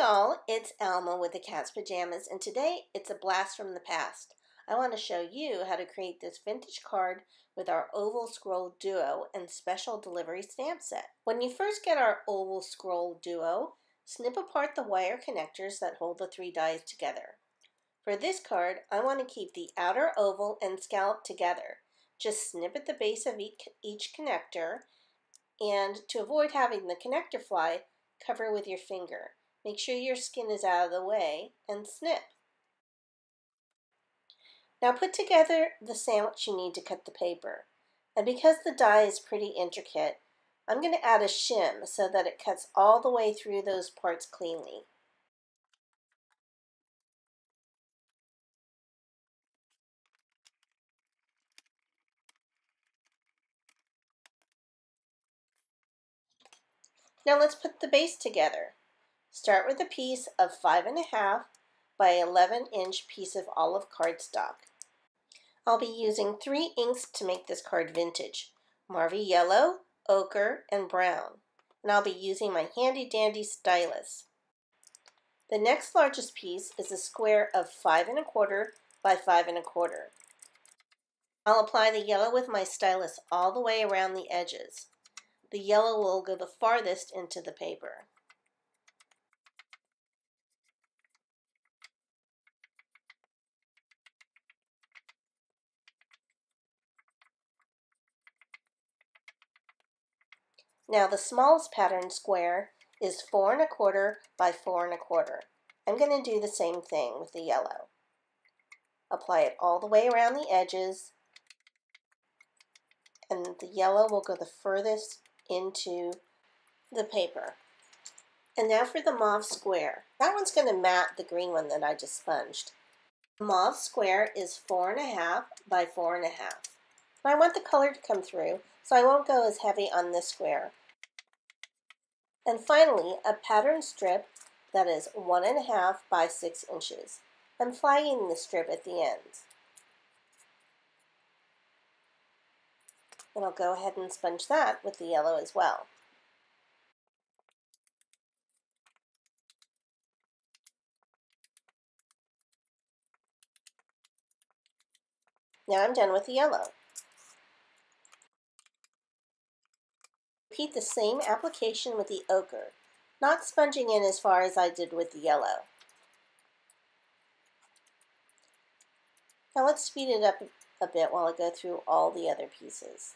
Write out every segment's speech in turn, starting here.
y'all, it's Alma with the Cat's Pajamas, and today it's a blast from the past. I want to show you how to create this vintage card with our Oval Scroll Duo and Special Delivery Stamp Set. When you first get our Oval Scroll Duo, snip apart the wire connectors that hold the three dies together. For this card, I want to keep the outer oval and scallop together. Just snip at the base of each, each connector, and to avoid having the connector fly, cover with your finger. Make sure your skin is out of the way and snip. Now put together the sandwich you need to cut the paper. And because the die is pretty intricate, I'm going to add a shim so that it cuts all the way through those parts cleanly. Now let's put the base together. Start with a piece of 5.5 by 11 inch piece of olive cardstock. I'll be using three inks to make this card vintage, Marvy Yellow, Ochre, and Brown, and I'll be using my handy dandy stylus. The next largest piece is a square of 5 and a quarter by 5 and a quarter. I'll apply the yellow with my stylus all the way around the edges. The yellow will go the farthest into the paper. Now the smallest pattern square is four and a quarter by four and a quarter. I'm going to do the same thing with the yellow. Apply it all the way around the edges and the yellow will go the furthest into the paper. And now for the mauve square. That one's going to mat the green one that I just sponged. The mauve square is four and a half by four and a half. I want the color to come through, so I won't go as heavy on this square. And finally, a pattern strip that is one and a half by six inches. I'm flagging the strip at the ends. And I'll go ahead and sponge that with the yellow as well. Now I'm done with the yellow. Repeat the same application with the ochre, not sponging in as far as I did with the yellow. Now let's speed it up a bit while I go through all the other pieces.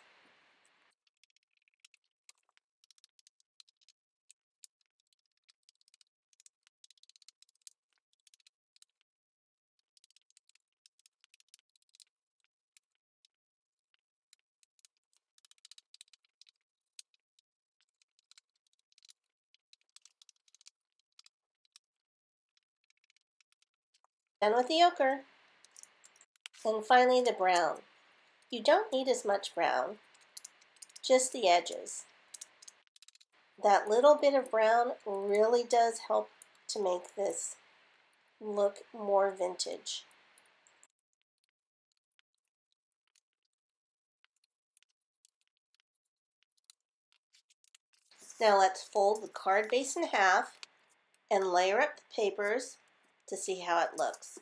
Done with the ochre. And finally the brown. You don't need as much brown, just the edges. That little bit of brown really does help to make this look more vintage. Now let's fold the card base in half and layer up the papers to see how it looks.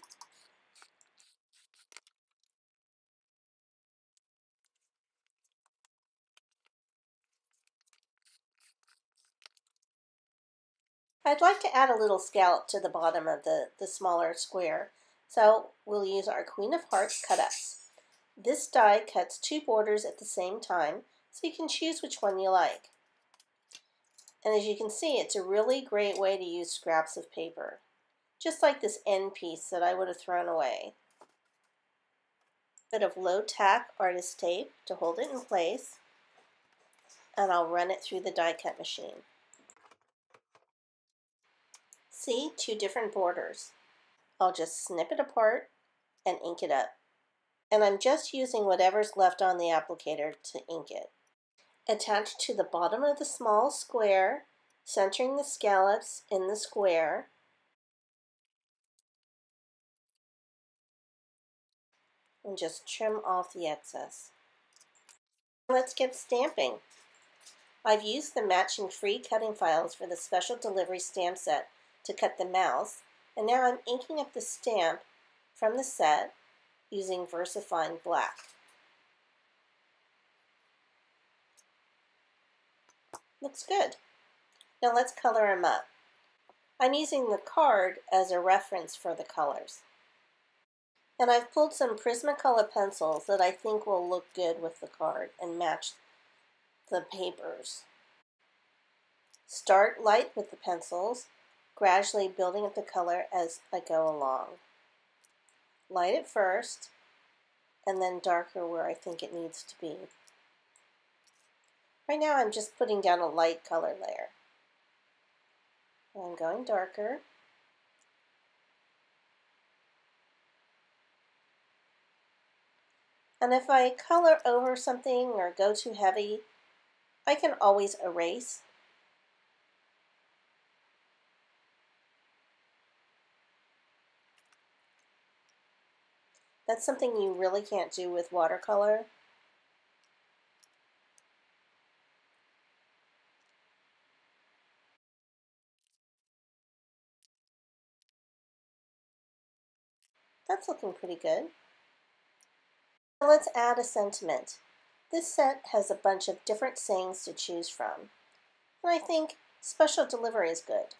I'd like to add a little scallop to the bottom of the, the smaller square, so we'll use our Queen of Hearts cut-ups. This die cuts two borders at the same time, so you can choose which one you like. And as you can see, it's a really great way to use scraps of paper just like this end piece that I would have thrown away. Bit of low tack artist tape to hold it in place and I'll run it through the die cut machine. See, two different borders. I'll just snip it apart and ink it up. And I'm just using whatever's left on the applicator to ink it. Attach to the bottom of the small square, centering the scallops in the square, and just trim off the excess. Let's get stamping. I've used the matching free cutting files for the special delivery stamp set to cut the mouse, and now I'm inking up the stamp from the set using VersaFine Black. Looks good. Now let's color them up. I'm using the card as a reference for the colors. And I've pulled some Prismacolor pencils that I think will look good with the card and match the papers. Start light with the pencils, gradually building up the color as I go along. Light it first, and then darker where I think it needs to be. Right now I'm just putting down a light color layer. I'm going darker. And if I color over something or go too heavy, I can always erase. That's something you really can't do with watercolor. That's looking pretty good. Let's add a sentiment. This set has a bunch of different sayings to choose from, and I think special delivery is good.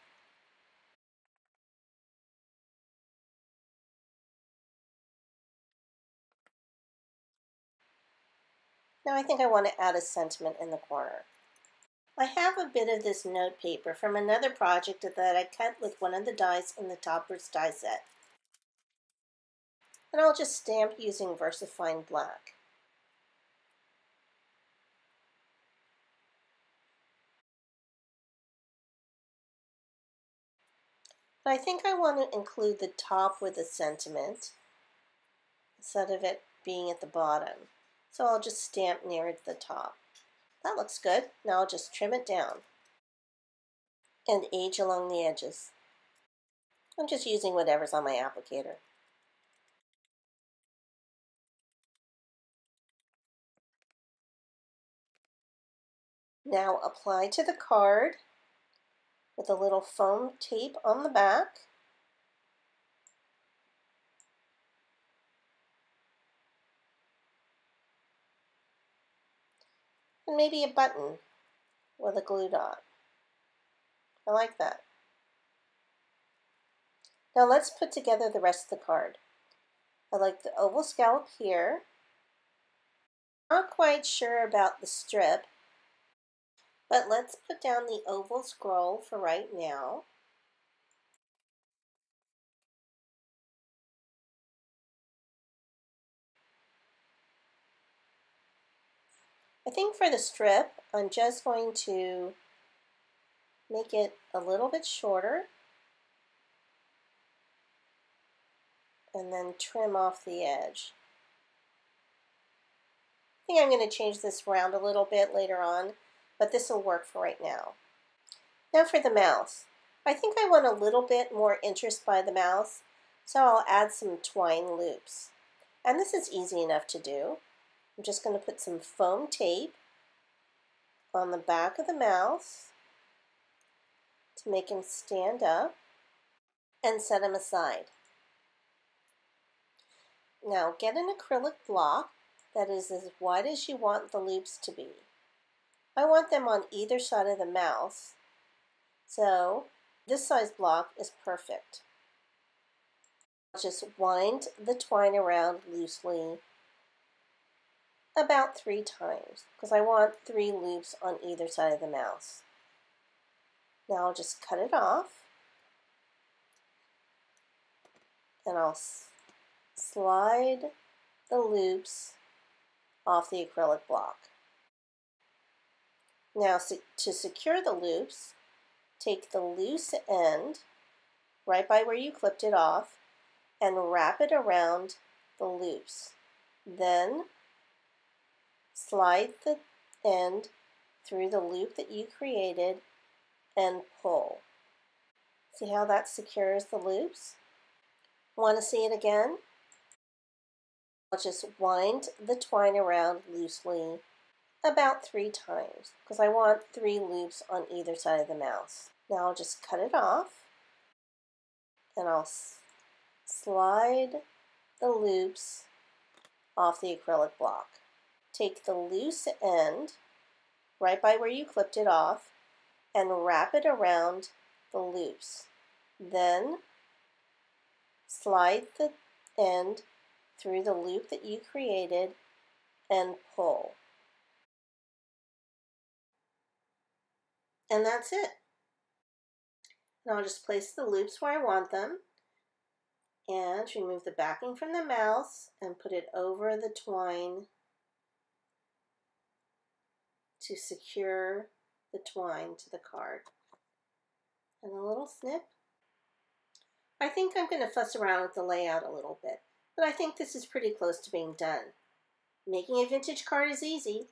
Now I think I want to add a sentiment in the corner. I have a bit of this note paper from another project that I cut with one of the dies in the Toppers die set and I'll just stamp using VersaFine Black. But I think I want to include the top with a sentiment instead of it being at the bottom. So I'll just stamp near the top. That looks good. Now I'll just trim it down and age along the edges. I'm just using whatever's on my applicator. Now apply to the card with a little foam tape on the back. And maybe a button with a glue dot. I like that. Now let's put together the rest of the card. I like the oval scallop here. Not quite sure about the strip, but let's put down the oval scroll for right now. I think for the strip, I'm just going to make it a little bit shorter and then trim off the edge. I think I'm going to change this round a little bit later on but this will work for right now. Now for the mouth. I think I want a little bit more interest by the mouth, so I'll add some twine loops. And this is easy enough to do. I'm just going to put some foam tape on the back of the mouth to make him stand up and set him aside. Now get an acrylic block that is as wide as you want the loops to be. I want them on either side of the mouth. So this size block is perfect. I'll just wind the twine around loosely about three times because I want three loops on either side of the mouth. Now I'll just cut it off and I'll slide the loops off the acrylic block. Now to secure the loops, take the loose end right by where you clipped it off and wrap it around the loops. Then slide the end through the loop that you created and pull. See how that secures the loops? Want to see it again? I'll just wind the twine around loosely about three times because I want three loops on either side of the mouse. Now I'll just cut it off and I'll slide the loops off the acrylic block. Take the loose end right by where you clipped it off and wrap it around the loops. Then slide the end through the loop that you created and pull. And that's it. Now I'll just place the loops where I want them and remove the backing from the mouse and put it over the twine to secure the twine to the card. And a little snip. I think I'm going to fuss around with the layout a little bit, but I think this is pretty close to being done. Making a vintage card is easy.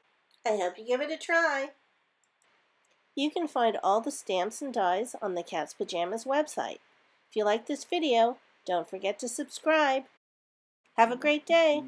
I hope you give it a try. You can find all the stamps and dies on the Cat's Pajamas website. If you like this video, don't forget to subscribe. Have a great day.